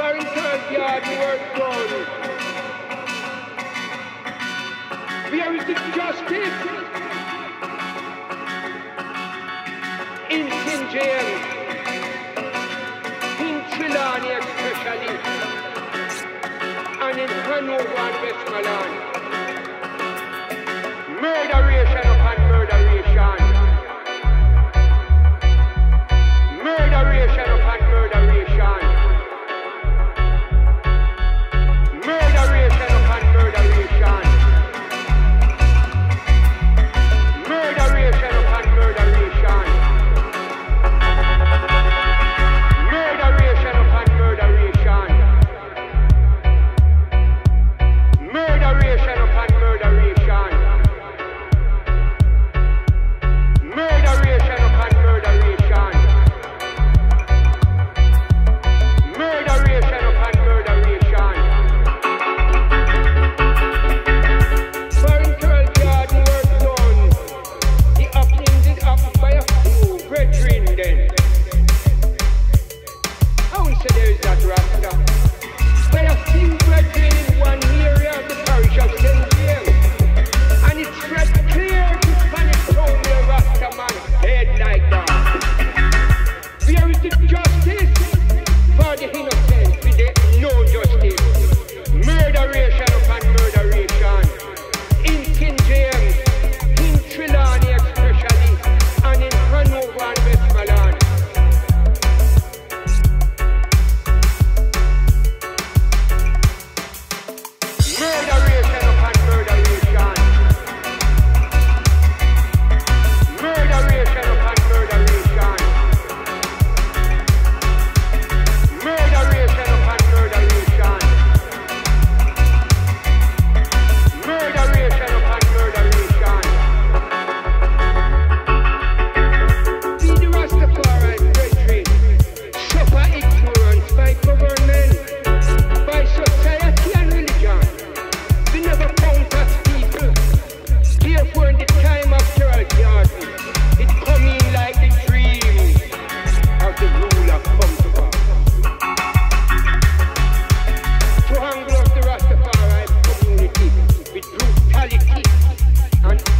Farrington Yard Work Road. There is the justice in St. James, in Trelawny especially, and in Hanover and Westmoreland. Murder There is justice. Good.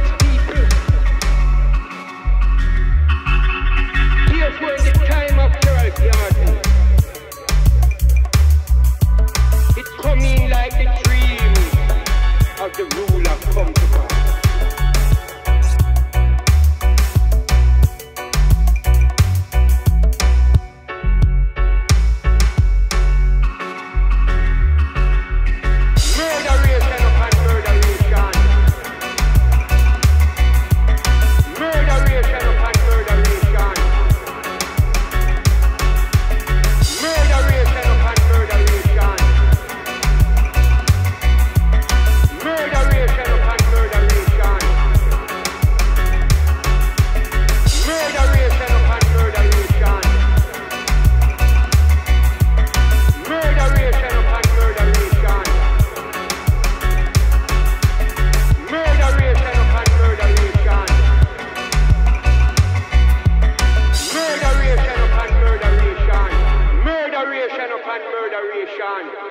and murderation.